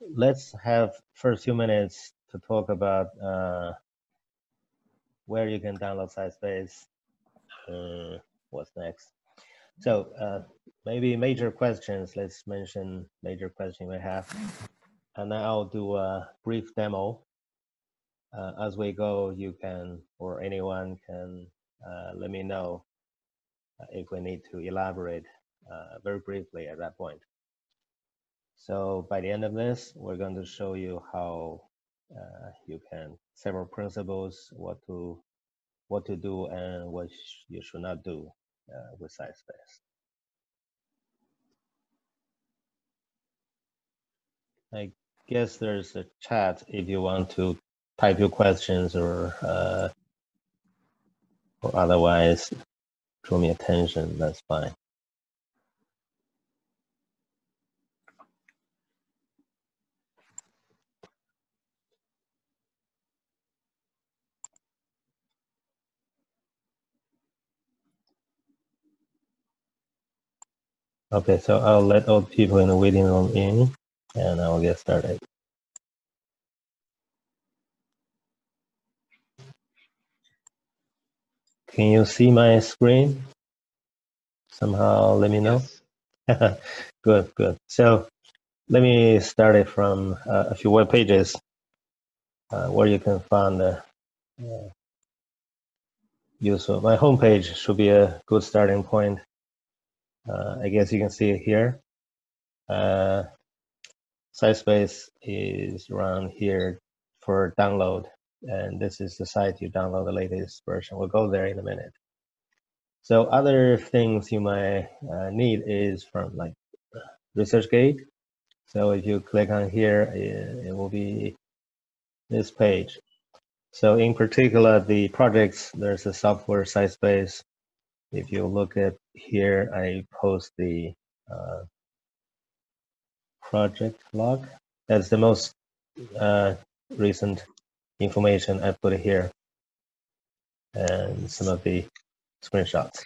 let's have first few minutes to talk about uh, where you can download CiteSpace. Uh, what's next? So uh, maybe major questions. Let's mention major question we have, and then I'll do a brief demo. Uh, as we go, you can or anyone can uh, let me know uh, if we need to elaborate very briefly at that point. So by the end of this, we're going to show you how uh, you can several principles, what to what to do and what you should not do uh, with CiteSpace. I guess there's a chat if you want to type your questions or uh, or otherwise draw me attention, that's fine. Okay, so I'll let all people in the waiting room in and I'll get started. Can you see my screen? Somehow let me know. Yes. good, good. So let me start it from uh, a few web pages uh, where you can find the uh, useful. My homepage should be a good starting point. Uh, I guess you can see it here. Uh, CiteSpace is around here for download, and this is the site you download the latest version. We'll go there in a minute. So other things you might uh, need is from like ResearchGate. So if you click on here, it, it will be this page. So in particular, the projects, there's a software CiteSpace if you look at here, I post the uh, project log. That's the most uh, recent information I put here and some of the screenshots.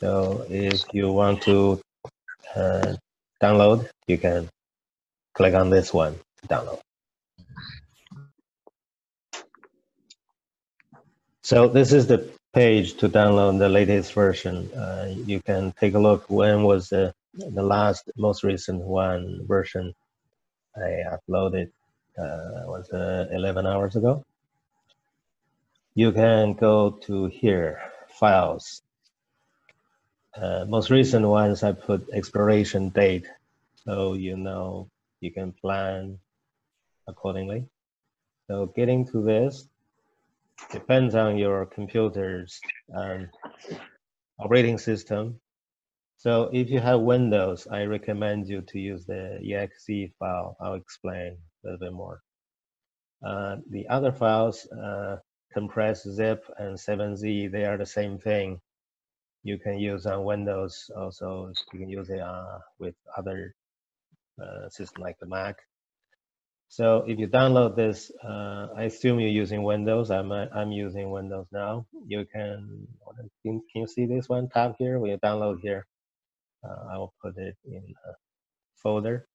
So if you want to uh, download, you can click on this one to download. So this is the page to download the latest version. Uh, you can take a look when was the, the last, most recent one version I uploaded, uh, was uh, 11 hours ago. You can go to here, files. Uh, most recent ones I put expiration date, so you know you can plan accordingly. So getting to this, depends on your computer's um, operating system. So if you have Windows, I recommend you to use the exe file. I'll explain a little bit more. Uh, the other files, uh, compress zip and 7z, they are the same thing. You can use on Windows also. You can use it uh, with other uh, systems like the Mac. So if you download this, uh, I assume you're using Windows. I'm uh, I'm using Windows now. You can can, you see this one tab here? We download here. Uh, I will put it in a folder.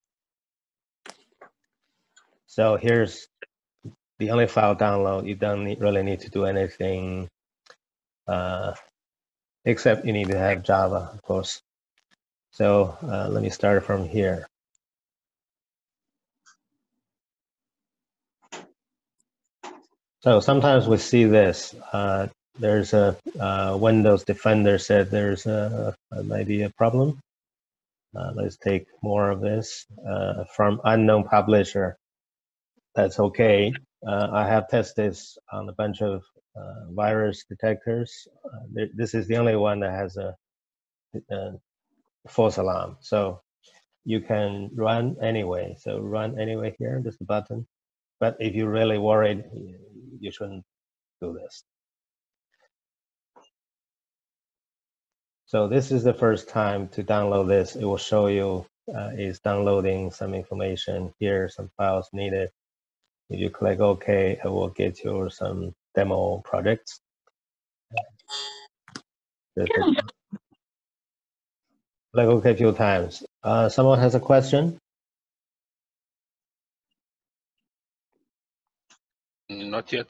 So here's the only file download. You don't need, really need to do anything uh, except you need to have Java, of course. So uh, let me start from here. So sometimes we see this. Uh, there's a uh, Windows Defender said there's a, a maybe a problem. Uh, let's take more of this uh, from unknown publisher. That's okay. Uh, I have tested this on a bunch of uh, virus detectors. this is the only one that has a, a false alarm. So you can run anyway. So run anyway here, just a button. But if you're really worried, you shouldn't do this. So this is the first time to download this. It will show you uh, is downloading some information here, some files needed. If you click OK, it will get you some demo projects. Click OK a few times. Uh, someone has a question? Not yet.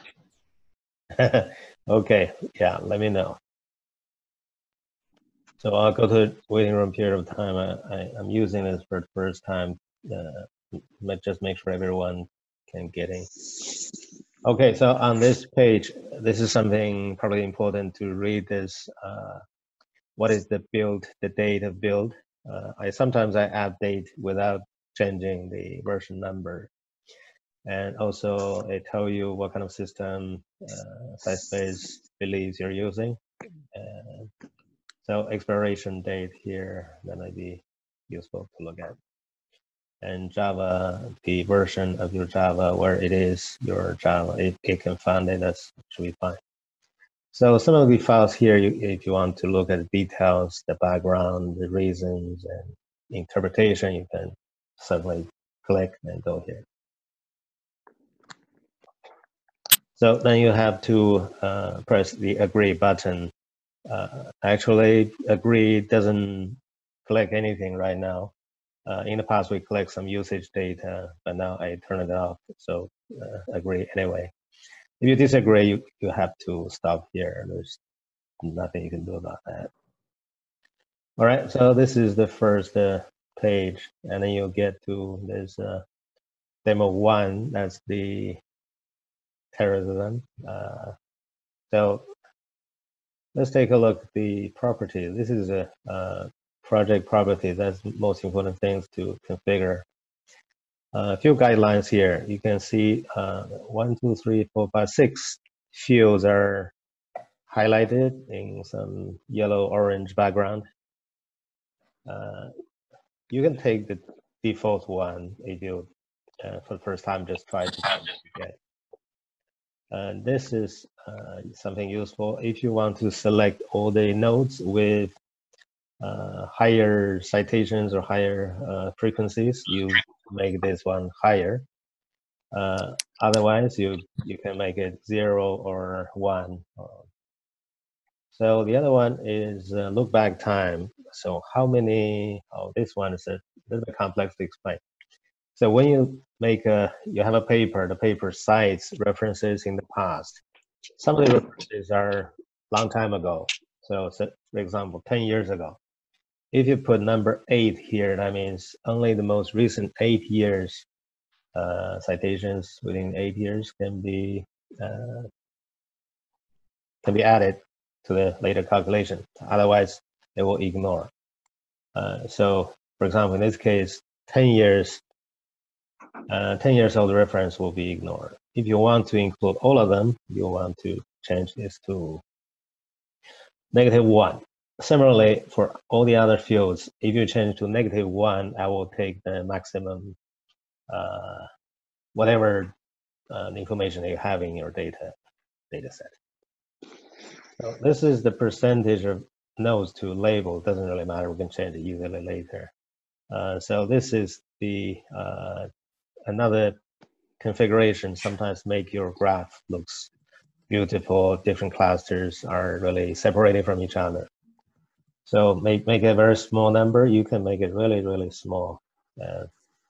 okay, yeah, let me know. So I'll go to waiting room period of time. I, I, am using this for the first time. Uh, just make sure everyone can get in. Okay, so on this page, this is something probably important to read this. Uh, what is the build, the date of build? Uh, I sometimes I add date without changing the version number. And also it tell you what kind of system uh, CiteSpace believes you're using. so expiration date here, that might be useful to look at. And Java, the version of your Java where it is your Java, it, it can find it, that should be fine. So some of the files here, you, if you want to look at the details, the background, the reasons, and interpretation, you can certainly click and go here. So then you have to uh, press the agree button. Uh, actually, agree doesn't collect anything right now. Uh, in the past, we collect some usage data, but now I turn it off. So uh, agree anyway. If you disagree, you, you have to stop here. There's nothing you can do about that. All right, so this is the first uh, page, and then you'll get to this demo one. That's the terrorism. Uh, so let's take a look at the property. This is a uh, project property. That's most important things to configure a few guidelines here. You can see uh, one, two, three, four, five, six fields are highlighted in some yellow orange background. Uh, you can take the default one if you, uh, for the first time, just try to get. And this is uh, something useful if you want to select all the nodes with uh, higher citations or higher uh, frequencies, you make this one higher. Uh, otherwise, you you can make it zero or one. So the other one is uh, look back time. So how many? Oh, this one is a little bit complex to explain. So when you make a, you have a paper. The paper cites references in the past. Some of the references are long time ago. So, so for example, 10 years ago. If you put number eight here, that means only the most recent eight years uh, citations within eight years can be uh, can be added to the later calculation. Otherwise, they will ignore. Uh, so, for example, in this case, 10 years, uh, 10 years old reference will be ignored. If you want to include all of them, you want to change this to negative one. Similarly, for all the other fields, if you change to negative one, I will take the maximum, uh, whatever uh, information you have in your data data set. So this is the percentage of nodes to label. Doesn't really matter. We can change it easily later. Uh, so this is the uh, another configuration. Sometimes make your graph looks beautiful. Different clusters are really separated from each other. So make, make a very small number, you can make it really, really small. Uh,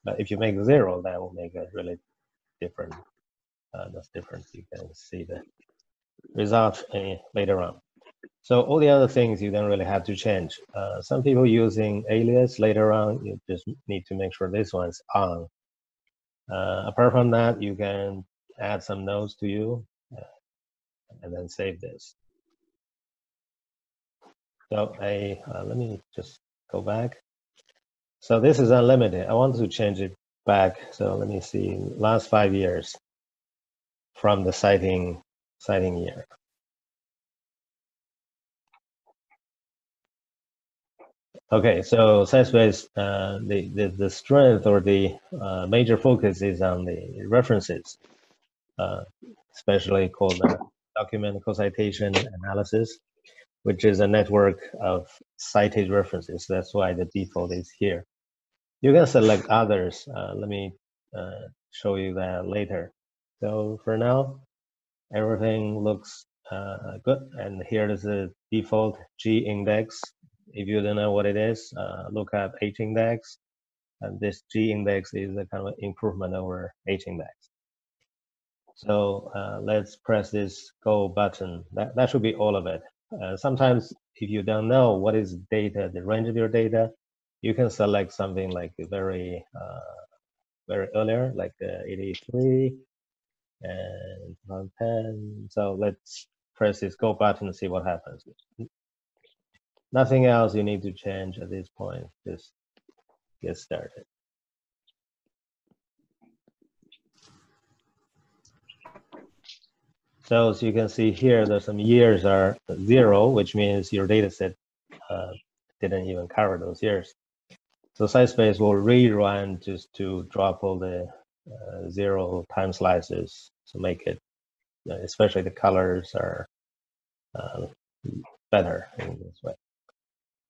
but if you make zero, that will make it really different. Uh, that's different. You can see the result uh, later on. So all the other things you don't really have to change. Uh, some people using alias later on, you just need to make sure this one's on. Uh, apart from that, you can add some nodes to you uh, and then save this. So I, uh, let me just go back. So this is unlimited. I want to change it back. So let me see, last five years from the citing, citing year. Okay, so CiteSpace, uh, the, the, the strength or the uh, major focus is on the references, uh, especially called uh, document co-citation analysis which is a network of cited references. That's why the default is here. You can select others. Uh, let me uh, show you that later. So for now, everything looks good. And here is the default G index. If you don't know what it is, uh, look at H index. And this G index is a kind of improvement over H index. So uh, let's press this go button. That, that should be all of it. Uh, sometimes if you don't know what is data, the range of your data, you can select something like very, uh, very earlier, like uh, 83 and 10. So let's press this go button and see what happens. Nothing else you need to change at this point. Just get started. So as you can see here, there's some years are zero, which means your data set uh, didn't even cover those years. So CiteSpace will rerun just to drop all the uh, zero time slices to make it, uh, especially the colors are uh, better in this way.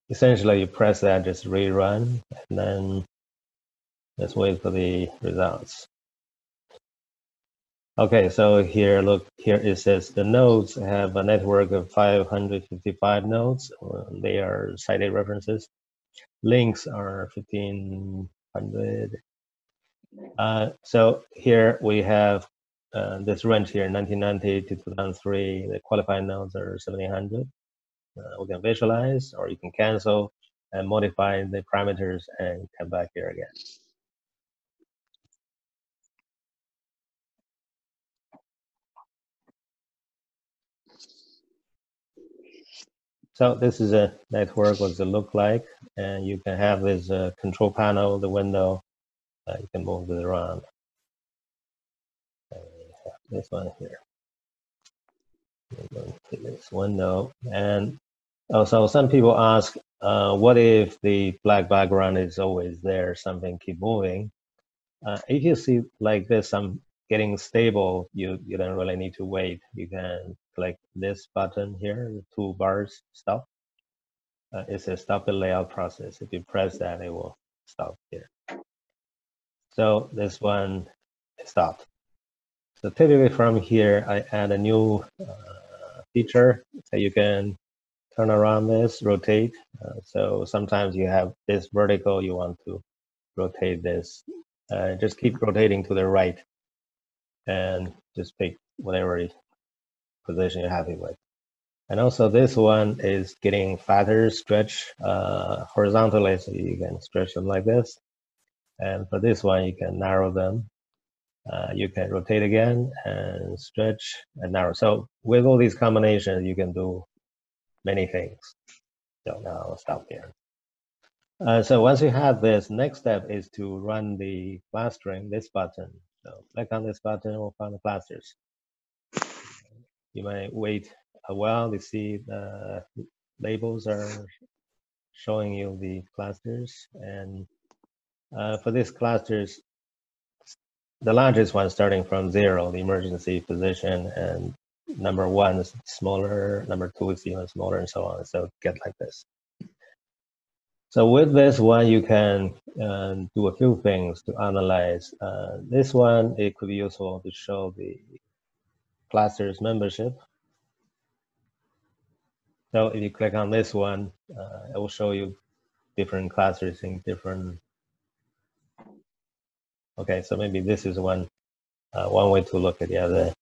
Essentially, you press that, just rerun, and then let's wait for the results. Okay, so here, look, here it says the nodes have a network of 555 nodes. They are cited references. Links are 1500. Uh, so here we have uh, this range here, 1990 to 2003. The qualified nodes are 1700. Uh, we can visualize, or you can cancel and modify the parameters and come back here again. So this is a network, what it look like? And you can have this uh, control panel, the window, uh, you can move it around. this one here. this window. And also some people ask, uh, what if the black background is always there, something keep moving? Uh, if you see like this, I'm getting stable, you, you don't really need to wait. You can click this button here, the two bars stop. Uh, it says stop the layout process. If you press that, it will stop here. So this one stopped. So typically from here, I add a new uh, feature so you can turn around this, rotate. Uh, so sometimes you have this vertical, you want to rotate this. Uh, just keep rotating to the right and just pick whatever position you're happy with. And also this one is getting fatter, stretch uh, horizontally, so you can stretch them like this. And for this one, you can narrow them. Uh, you can rotate again and stretch and narrow. So with all these combinations, you can do many things. So now I'll stop here. Uh, so once you have this, next step is to run the clustering, this button. So click on this button, we'll find the clusters. You might wait a while to see the labels are showing you the clusters. And uh, for these clusters, the largest one starting from zero, the emergency position, and number one is smaller, number two is even smaller, and so on. So get like this. So with this one, you can uh, do a few things to analyze. Uh, this one, it could be useful to show the cluster's membership. So if you click on this one, uh, it will show you different clusters in different. Okay, so maybe this is one uh, one way to look at the other.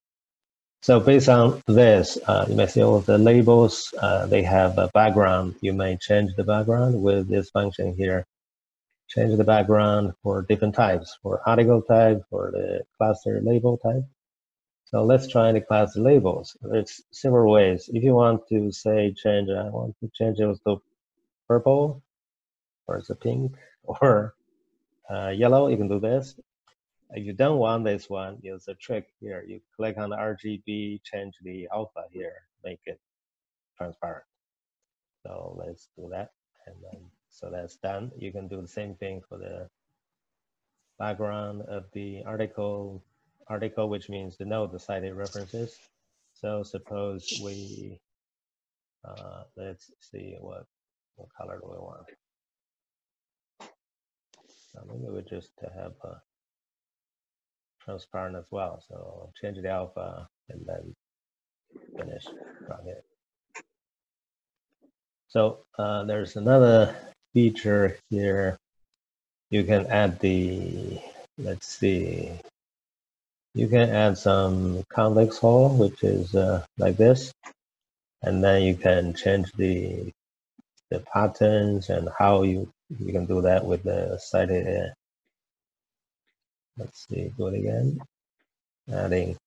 So based on this, uh, you may see all the labels, uh, they have a background. You may change the background with this function here. Change the background for different types, for article type, for the cluster label type. So let's try the class labels. There's several ways. If you want to say change, I want to change it to purple, or it's a pink, or uh, yellow, you can do this. If you don't want this one, use a trick here. You click on the RGB, change the alpha here, make it transparent. So let's do that. And then, so that's done. You can do the same thing for the background of the article, article, which means the node, the cited references. So suppose we, uh, let's see what, what color do we want. Maybe we just have a transparent as well. So change the alpha and then finish from here. So uh, there's another feature here. You can add the, let's see, you can add some convex hull, which is uh, like this, and then you can change the the patterns and how you you can do that with the cited. Let's see, do it again. Adding.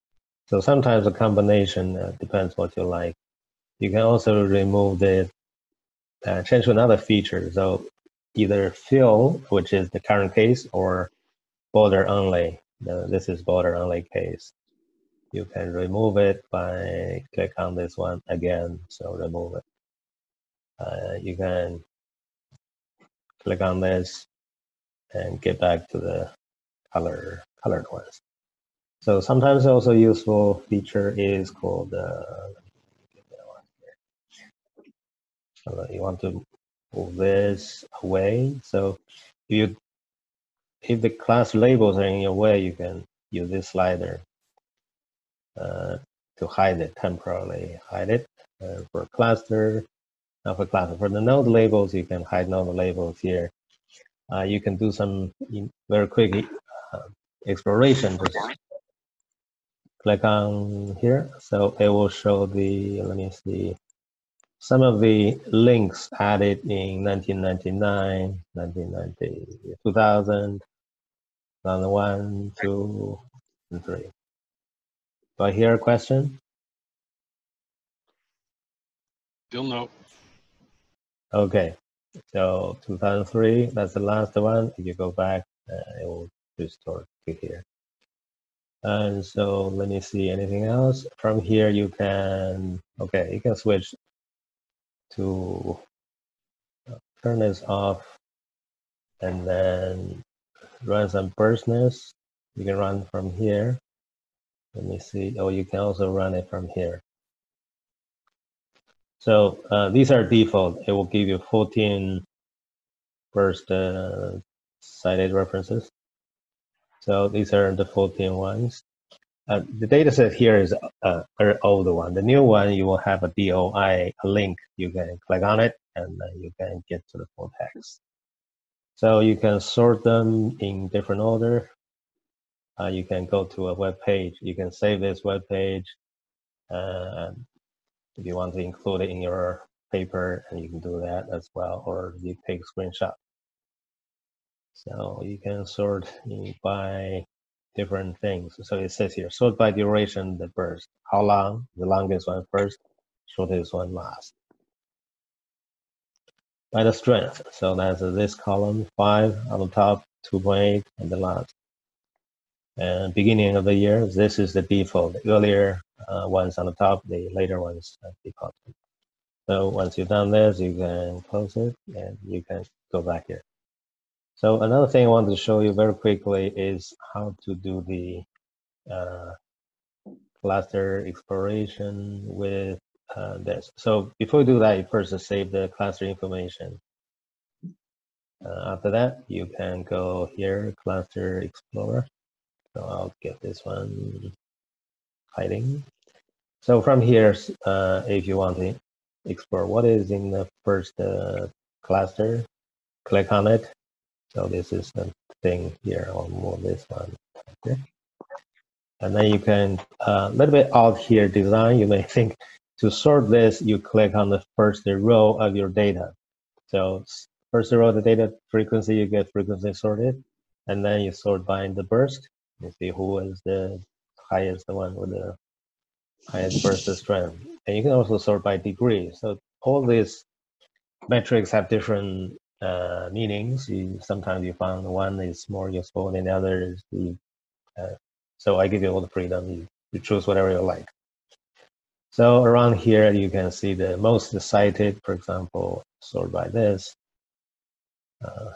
So sometimes a combination uh, depends what you like. You can also remove the uh, change to another feature. So either fill, which is the current case, or border only. this is border only case. You can remove it by click on this one again. So remove it. Uh, you can click on this and get back to the color colored ones. So sometimes also useful feature is called uh, you want to move this away. So if you if the class labels are in your way, you can use this slider uh, to hide it temporarily. Hide it uh, for cluster, not for cluster. For the node labels, you can hide node labels here. Uh, you can do some very quick exploration. Just click on here. So it will show the, let me see, some of the links added in 1999, 1990, 2000, 2001, 2, and 3. Do I hear a question? Still no. Okay, so 2003, that's the last one. If you go back, uh, it will restore to here. And so let me see anything else. From here, you can, okay, you can switch to turn this off and then run some burstness. You can run from here. Let me see. Oh, you can also run it from here. So uh, these are default. It will give you 14 burst uh, cited references. So these are the 14 ones. Uh, the data set here is uh, an old one. The new one, you will have a DOI a link. You can click on it and you can get to the full text. So you can sort them in different order. Uh, you can go to a web page. You can save this web page. Uh, if you want to include it in your paper, and you can do that as well, or you take a screenshot. So you can sort by different things. So it says here, sort by duration, the burst. How long? The longest one first, shortest one last. By the strength. So that's this column, 5 on the top, 2.8 on the last. And beginning of the year, this is the default. The earlier uh, ones on the top, the later ones default. So once you've done this, you can close it and you can go back here. So another thing I want to show you very quickly is how to do the uh, cluster exploration with uh, this. So before you do that, you first save the cluster information. Uh, after that, you can go here, cluster explorer. So I'll get this one hiding. So from here, uh, if you want to explore what is in the first uh, cluster, click on it so this is the thing here. I'll move this one. Okay. And then you can, a uh, little bit out here design, you may think to sort this, you click on the first row of your data. So first row of the data frequency, you get frequency sorted. And then you sort by the burst. You see who is the highest one with the highest burst strength. And you can also sort by degree. So all these metrics have different uh, meanings. You, sometimes you find one is more useful than the other uh, so I give you all the freedom. You, you choose whatever you like. So around here, you can see the most cited, for example, sort by this. Uh,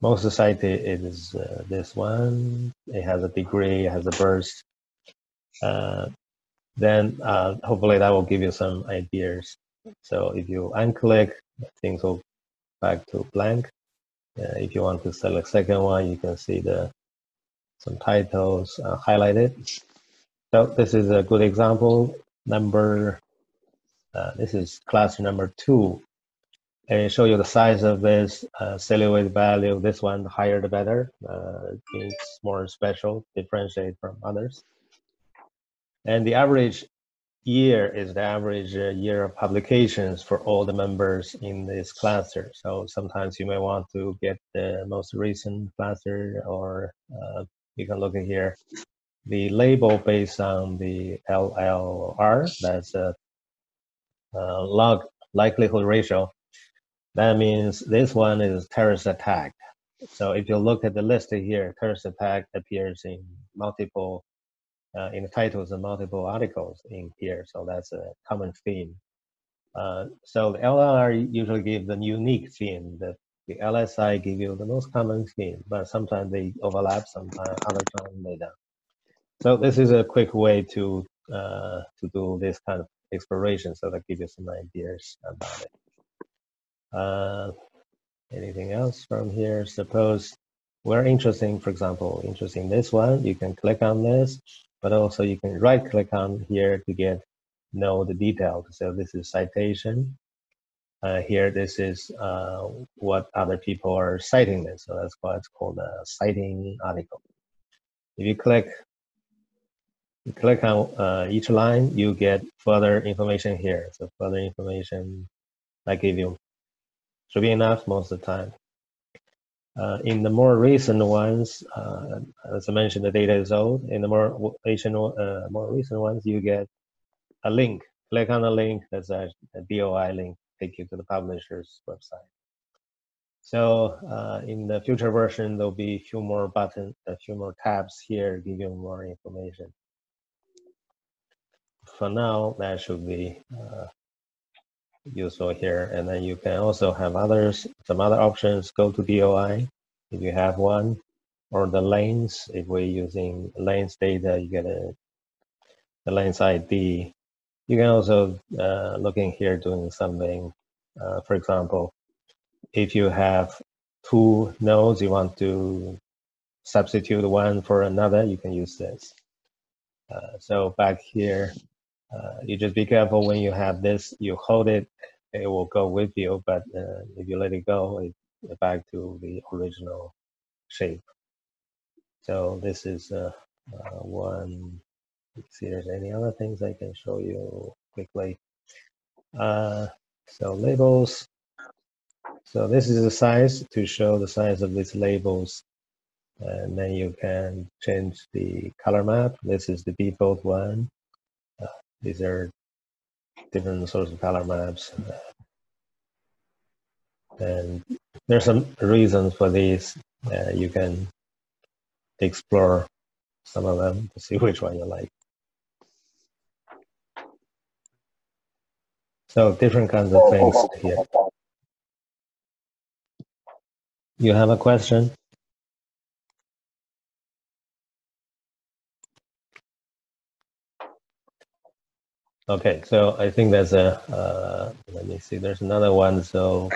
most cited is uh, this one. It has a degree, it has a burst. Uh, then uh, hopefully that will give you some ideas. So if you unclick, things will back to blank. Uh, if you want to select second one, you can see the some titles uh, highlighted. So this is a good example. Number, uh, this is class number two. and show you the size of this uh, silhouette value. This one, higher the better. Uh, it's more special, differentiate from others. And the average year is the average uh, year of publications for all the members in this cluster. So sometimes you may want to get the most recent cluster or uh, you can look at here. The label based on the LLR, that's a, a log likelihood ratio that means this one is terrorist attack. So if you look at the list here, terrorist attack appears in multiple, uh, in the titles of multiple articles in here. So that's a common theme. Uh, so the LLR usually gives the unique theme. The, the LSI give you the most common theme, but sometimes they overlap, sometimes other times they don't. So this is a quick way to uh, to do this kind of exploration, so that give you some ideas about it. Uh, anything else from here? Suppose we're interested, for example, interested in this one, you can click on this, but also you can right click on here to get know the details. So this is citation. Uh, here, this is uh, what other people are citing this. So that's why it's called a citing article. If you click, you click on uh, each line, you get further information here. So further information, I give you should be enough most of the time. Uh, in the more recent ones, uh, as I mentioned, the data is old. In the more recent, uh, more recent ones, you get a link. Click on the link. That's a, a DOI link, take you to the publisher's website. So uh, in the future version, there'll be a few more buttons, a few more tabs here, give you more information. For now, that should be uh, useful here. And then you can also have others, some other options, go to DOI if you have one, or the Lens. If we're using Lens data, you get a, the Lens ID. You can also uh, look in here doing something. Uh, for example, if you have two nodes, you want to substitute one for another, you can use this. Uh, so back here, uh, you just be careful when you have this, you hold it, it will go with you, but uh, if you let it go, it's back to the original shape. So this is uh, uh, one, let's see there's any other things I can show you quickly. Uh, so labels, so this is the size to show the size of these labels. And then you can change the color map. This is the default one. These are different sorts of color maps. And there's some reasons for these. Uh, you can explore some of them to see which one you like. So different kinds of things here. You have a question? Okay, so I think there's a, uh, let me see, there's another one. So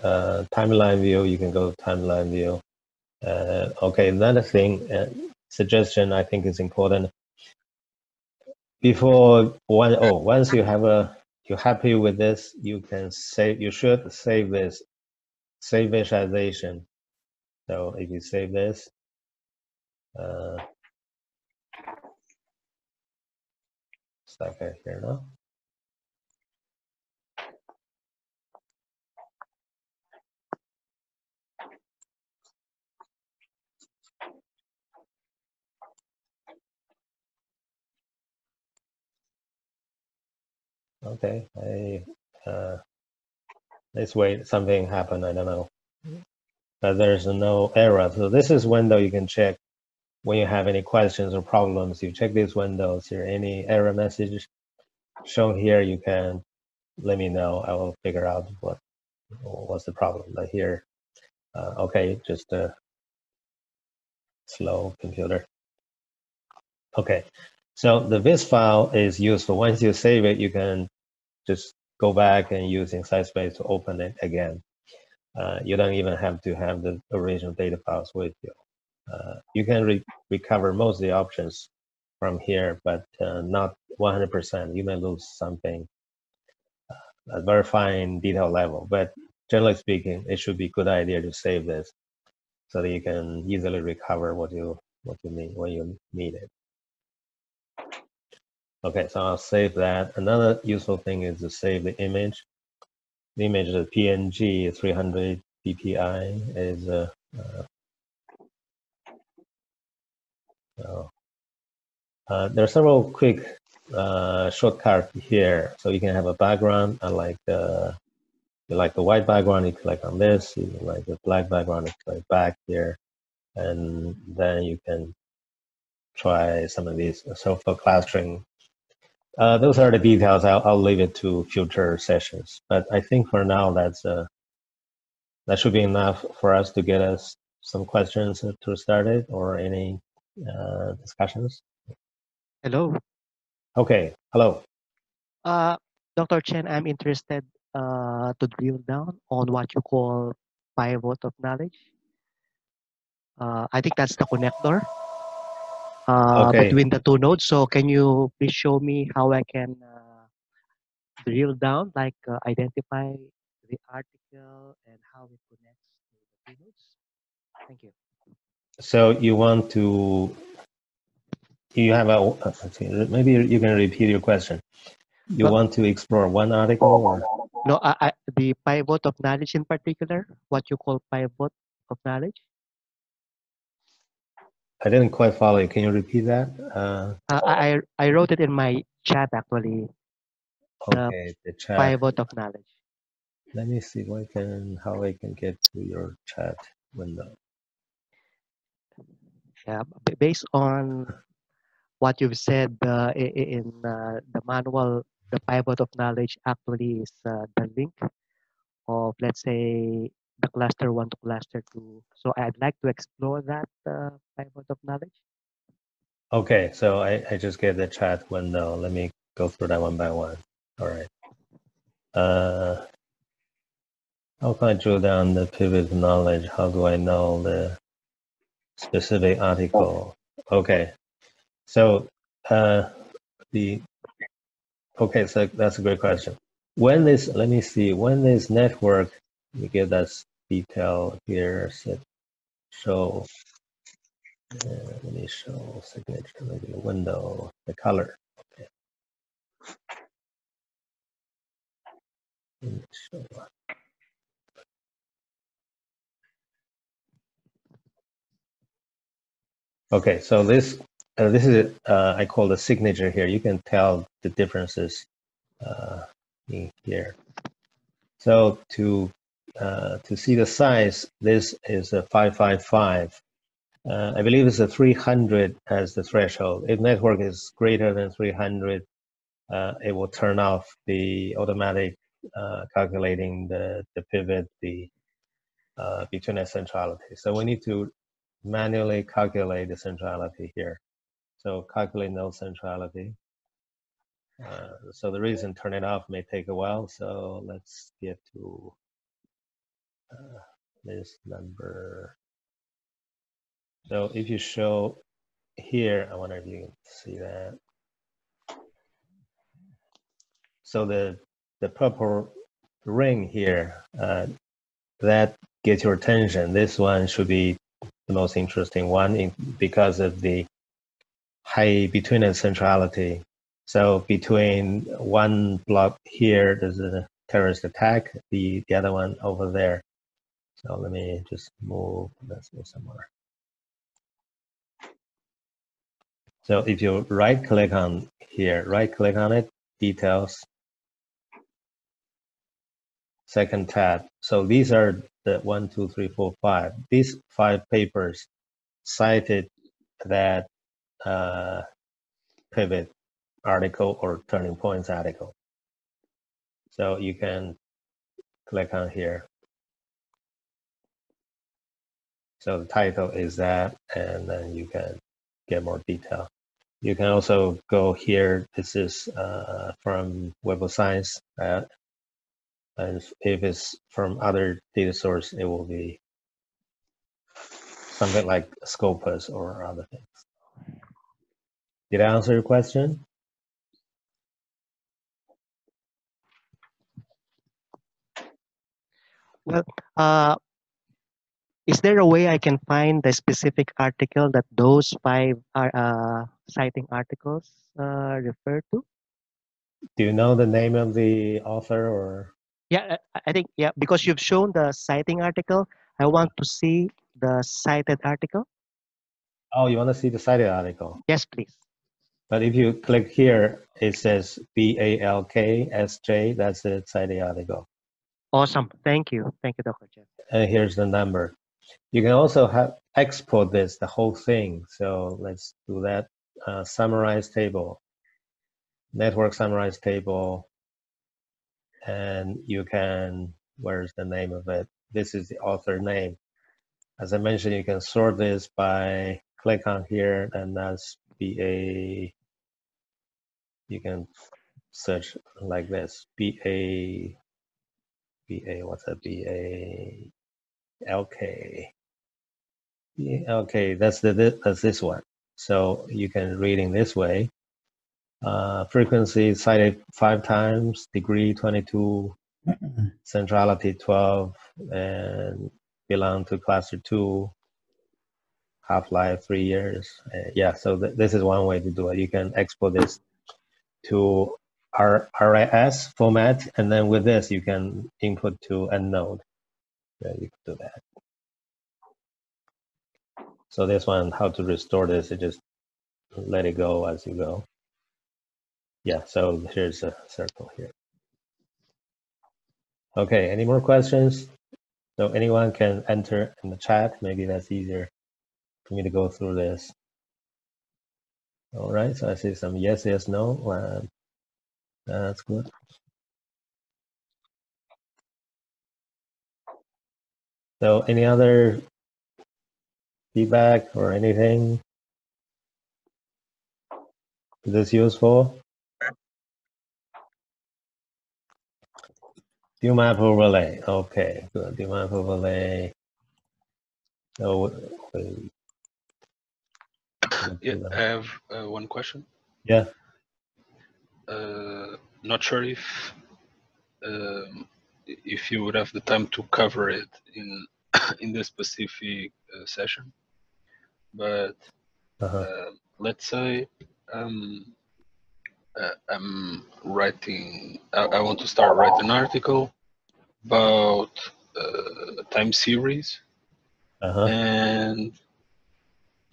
uh, timeline view, you can go timeline view. Uh, okay, another thing, uh, suggestion I think is important. Before one, oh, once you have a, you're happy with this, you can save, you should save this, save visualization. So if you save this, right here now. Okay, I uh, let's wait. Something happened. I don't know, but there's no error. So this is window you can check when you have any questions or problems, you check these windows. Here, any error message shown here, you can let me know. I will figure out what what's the problem. But here, uh, okay, just a slow computer. Okay, so the vis file is useful. Once you save it, you can just go back and use CiteSpace to open it again. Uh, you don't even have to have the original data files with you. You can re recover most of the options from here, but uh, not 100%. You may lose something uh, at very fine detail level, but generally speaking, it should be a good idea to save this so that you can easily recover what you what you need when you need it. Okay, so I'll save that. Another useful thing is to save the image. The image is PNG 300 dpi is uh, so, uh, there are several quick uh, shortcuts here. So you can have a background. I like the you like the white background, you click on this. You like the black background, you click back here, and then you can try some of these. So for clustering, uh, those are the details. I'll, I'll leave it to future sessions. But I think for now, that's uh, that should be enough for us to get us some questions to start it or any uh, discussions. Hello. Okay. Hello. Uh, Dr. Chen, I'm interested uh, to drill down on what you call pivot of knowledge. Uh, I think that's the connector uh, Okay. between the two nodes. So can you please show me how I can uh, drill down, like uh, identify the article and how it connects to the two nodes? Thank you. So you want to, you have a, uh, let's see, maybe you can repeat your question. You Well- want to explore one article or? No, I, I, the pivot of knowledge in particular, what you call pivot of knowledge. I didn't quite follow you. Can you repeat that? Uh, Uh, I, I I wrote it in my chat actually. The okay, the chat. Pivot of knowledge. Let me see what I can, how I can get to your chat window. Yeah, based on what you've said uh, in uh, the manual, the pivot of knowledge actually is uh, the link of, let's say, the cluster one to cluster two. So I'd like to explore that uh, pivot of knowledge. Okay, so I, I just get the chat window. Let me go through that one by one. All right. Uh, how can I drill down the pivot knowledge? How do I know the specific article? Okay, so uh, the okay, so that's a great question. When this, let me see, when this network, let me get that detail here. Set show. Uh, let me show signature, maybe a window, the color. Okay. Let me show. Okay, so this uh, this is uh, I call the signature here. You can tell the differences uh, in here. So to uh, to see the size, this is a 555. Uh, I believe it's a 300 as the threshold. If network is greater than 300, uh, it will turn off the automatic calculating the, the pivot the between centrality. So we need to manually calculate the centrality here. So calculate node centrality. Uh, so the reason turn it off may take a while. So let's get to uh, this number. So if you show here, I wonder if you can see that. So the the purple ring here, uh, that gets your attention. This one should be the most interesting one in, because of the high between centrality. So between one block here, there's a terrorist attack. The the other one over there. So let me just move. Let's move somewhere. So if you right click on here, right click on it, details, second tab. So these are the one, two, three, four, five. These five papers cited that uh, pivot article or turning points article. So you can click on here. So the title is that, and then you can get more detail. You can also go here. This is uh, from Web of Science. And if it's from other data source, it will be something like Scopus or other things. Did I answer your question? Well, uh, is there a way I can find the specific article that those five are uh, citing articles uh, refer to? Do you know the name of the author or? Yeah, I think yeah because you've shown the citing article. I want to see the cited article. Oh, you want to see the cited article? Yes, please. But if you click here, it says B A L K S J. That's the cited article. Awesome. Thank you. Thank you, Dr. Jeff. And here's the number. You can also have export this the whole thing. So let's do that. Uh, summarize table, network summarize table, and you can. Where's the name of it? This is the author name. As I mentioned, you can sort this by click on here, and that's B A. You can search like this B A B A. What's that? B A L K. Yeah, okay, that's the that's this one. So you can read in this way. Uh, frequency cited five times, degree 22, centrality 12, and belong to cluster two, half-life three years. Uh, yeah, so th- this is one way to do it. You can export this to R- RIS format, and then with this you can input to EndNote. Yeah, you can do that. So this one, how to restore this, you just let it go as you go. Yeah, so here's a circle here. Okay, any more questions? So anyone can enter in the chat. Maybe that's easier for me to go through this. All right, so I see some yes, yes, no. Uh, that's good. So any other feedback or anything? Is this useful? Do map overlay. Okay, good. Do map overlay. Yeah, I have uh, one question. yeah. Uh, not sure if um, if you would have the time to cover it in in this specific uh, session, but Uh-huh. uh, let's say um, uh, I'm writing. I, I want to start writing an article about uh, time series Uh-huh. and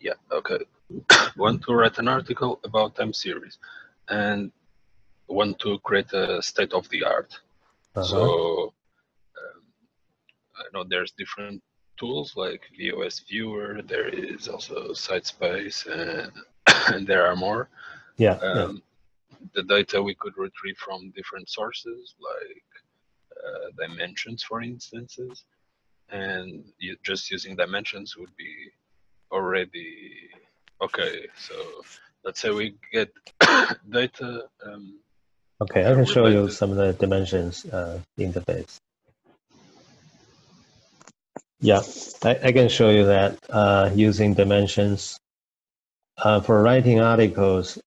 yeah okay want to write an article about time series and want to create a state of the art Uh-huh. so um, i know there's different tools like vos viewer there is also CiteSpace and, and there are more yeah. yeah. The data we could retrieve from different sources like uh, dimensions for instances and you, just using dimensions would be already okay so let's say we get data um, Okay, I can show you some of the dimensions uh, interface. Yeah, I, I can show you that uh, using dimensions. Uh, for writing articles,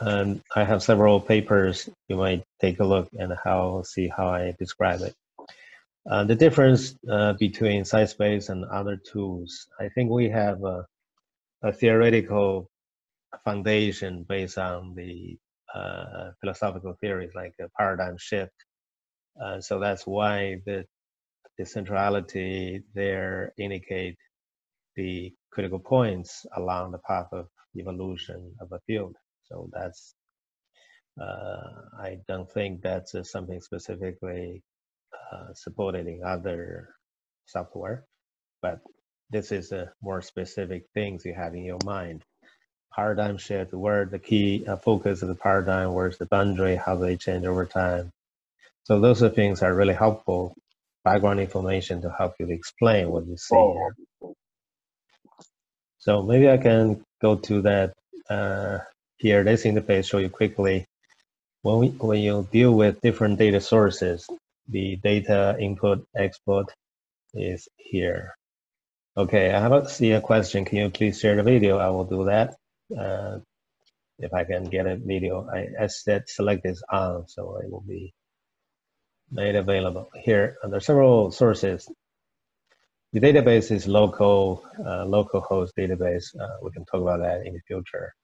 and I have several papers. You might take a look and how see how I describe it. Uh, the difference uh, between CiteSpace and other tools, I think we have a, a theoretical foundation based on the uh, philosophical theories like a paradigm shift. Uh, so that's why the decentrality there indicate the critical points along the path of evolution of a field. So that's uh, I don't think that's uh, something specifically uh, supported in other software, but this is a more specific things you have in your mind. Paradigm shift, where the key uh, focus of the paradigm, where's the boundary, how they change over time. So those are things that are really helpful background information to help you explain what you see here. So maybe I can go to that uh, here. This interface show you quickly. When we when you deal with different data sources, the data input export is here. Okay, I have a, see a question. Can you please share the video? I will do that. Uh, if I can get a video, I, I select this on, so it will be made available here. And there are several sources. The database is local, uh, local host database. Uh, we can talk about that in the future.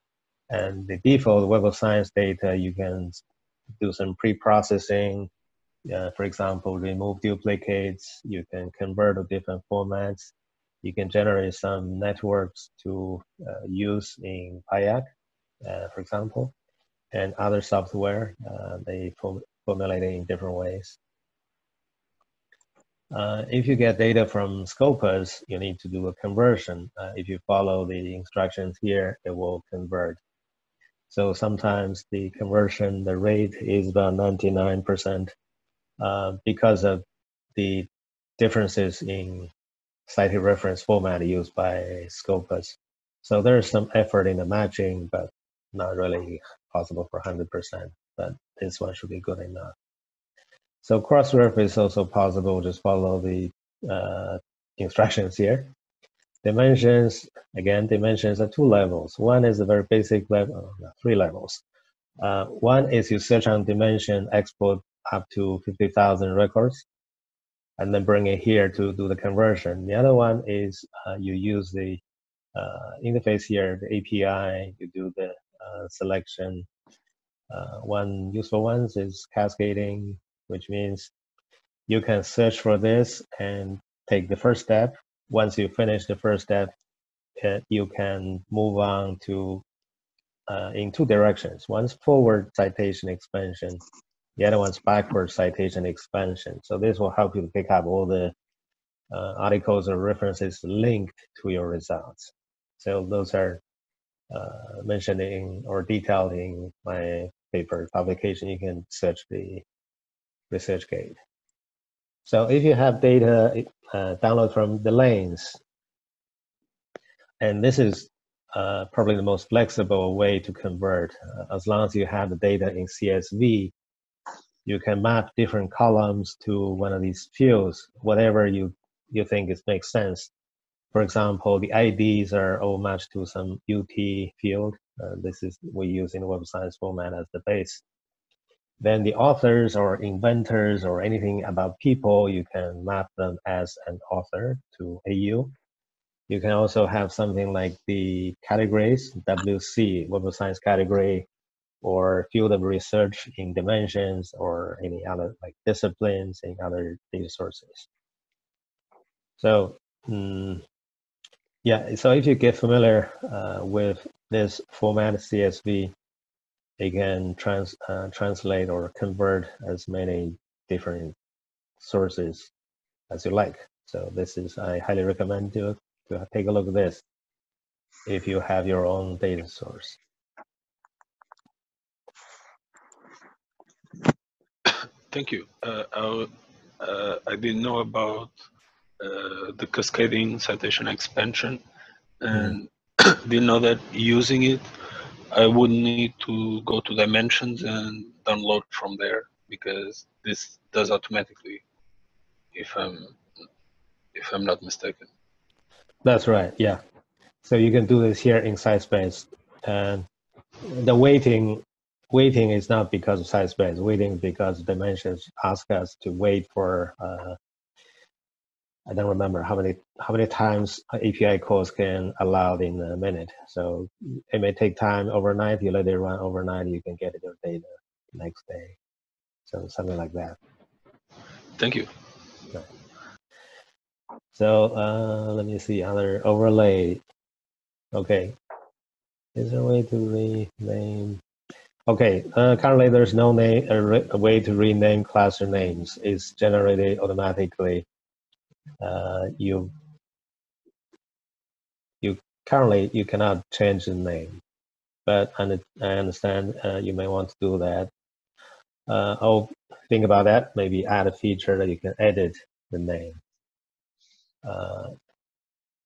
And the default Web of Science data, you can do some pre-processing. Uh, for example, remove duplicates. You can convert to different formats. You can generate some networks to uh, use in Pajek, uh, for example, and other software. Uh, they formulate it in different ways. Uh, if you get data from Scopus, you need to do a conversion. Uh, if you follow the instructions here, it will convert. So sometimes the conversion, the rate is about 99% uh, because of the differences in cited reference format used by Scopus. So there's some effort in the matching, but not really possible for 100%, but this one should be good enough. So Crossref is also possible, just follow the uh, instructions here. Dimensions, again, dimensions are two levels. One is a very basic level, three levels. Uh, one is you search on dimension, export up to 50,000 records, and then bring it here to do the conversion. The other one is uh, you use the uh, interface here, the API, you do the uh, selection. Uh, one useful ones is cascading, which means you can search for this and take the first step. Once you finish the first step, uh, you can move on to uh, in two directions. One's forward citation expansion, the other one's backward citation expansion. So this will help you pick up all the uh, articles or references linked to your results. So those are uh, mentioned in or detailed in my paper publication. You can search the research ResearchGate. So if you have data uh, download from the Lens, and this is uh, probably the most flexible way to convert. Uh, as long as you have the data in CSV, you can map different columns to one of these fields, whatever you, you think it makes sense. For example, the IDs are all matched to some UT field. Uh, this is we use in Web Science format as the base. Then the authors or inventors or anything about people, you can map them as an author to AU. You can also have something like the categories, WC, Web of Science category, or field of research in dimensions or any other like disciplines in other data sources. So um, yeah, so if you get familiar uh, with this format CSV, it can trans, uh, translate or convert as many different sources as you like. So this is, I highly recommend you to take a look at this if you have your own data source. Thank you. Uh, I, uh, I didn't know about uh, the cascading citation expansion and mm. didn't know that using it I would need to go to dimensions and download from there because this does automatically if I'm if I'm not mistaken. That's right. Yeah. So you can do this here in CiteSpace, and the waiting waiting is not because of CiteSpace. Waiting because dimensions ask us to wait for uh, I don't remember how many how many times API calls can allowed in a minute. So it may take time overnight. You let it run overnight, you can get your data next day. So something like that. Thank you. Okay. So uh, let me see other overlay. Okay, is there a way to rename? Okay, uh, currently there's no name a, a way to rename cluster names. It's generated automatically uh, you you currently you cannot change the name, but I understand uh, you may want to do that. Uh, I'll think about that. Maybe add a feature that you can edit the name. Uh,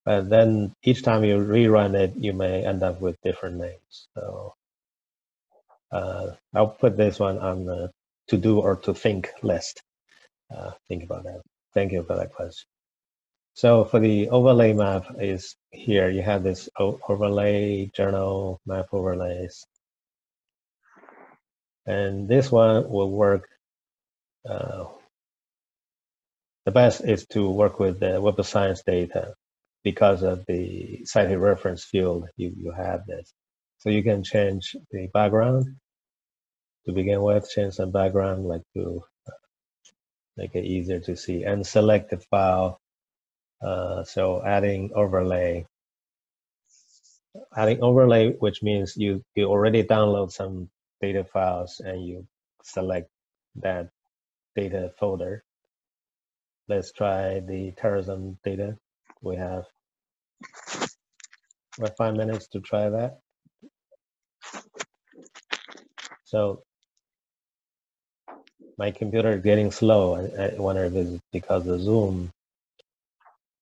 but then each time you rerun it, you may end up with different names. So uh, I'll put this one on the to do or to think list. Uh, think about that. Thank you for that question. So for the overlay map is here, you have this overlay journal map overlays. And this one will work uh, the best is to work with the Web of Science data because of the cited reference field you, you have this. So you can change the background to begin with, change some background like to uh, make it easier to see and select the file. Uh, so adding overlay, adding overlay, which means you, you already download some data files and you select that data folder. Let's try the terrorism data. We have five minutes to try that. So my computer is getting slow. I, I wonder if it's because the Zoom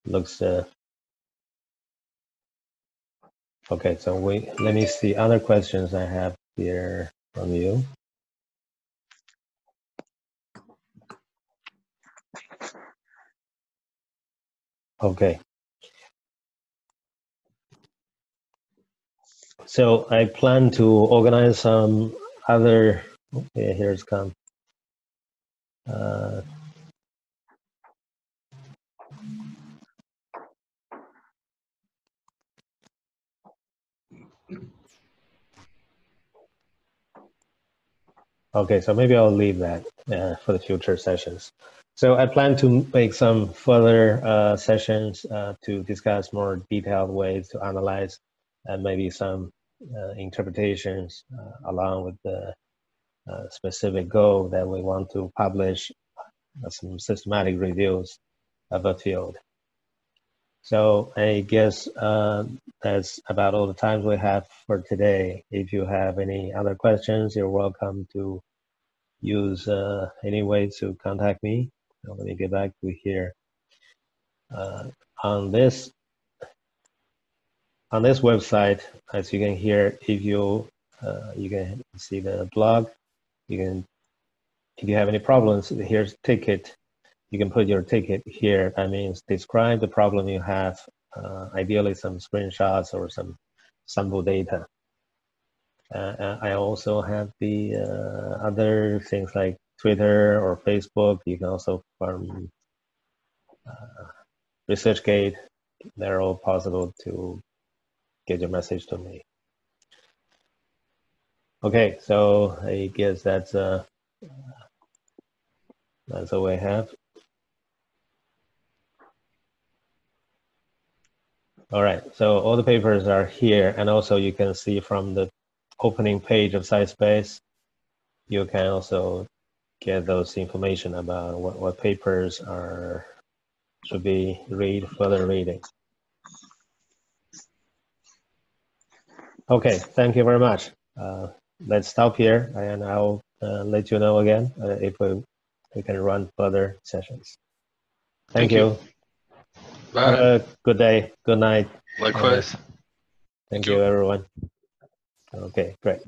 looks. Uh, okay, so we let me see other questions I have here from you. Okay. So I plan to organize some other, okay, here's come. Uh, okay, so maybe I'll leave that uh, for the future sessions. So I plan to make some further uh, sessions uh, to discuss more detailed ways to analyze and maybe some uh, interpretations uh, along with the uh, specific goal that we want to publish some systematic reviews of a field. So I guess uh, that's about all the time we have for today. If you have any other questions, you're welcome to use uh, any way to contact me. Let me get back to here. Uh, on this on this website, as you can hear, if you uh, you can see the blog, you can if you have any problems, here's ticket. You can put your ticket here. That means describe the problem you have. Uh, ideally, some screenshots or some sample data. Uh, I also have the uh, other things like Twitter or Facebook. You can also from uh, ResearchGate. They're all possible to get your message to me. Okay, so I guess that's uh, that's all I have. All right, so all the papers are here, and also you can see from the opening page of CiteSpace, you can also get those information about what, what papers are should be read further reading. Okay, thank you very much. Uh, let's stop here and I'll uh, let you know again uh, if we, we can run further sessions. Thank, thank you. you. Bye. Have a good day. Good night. Likewise. Thank you, everyone. Okay, great.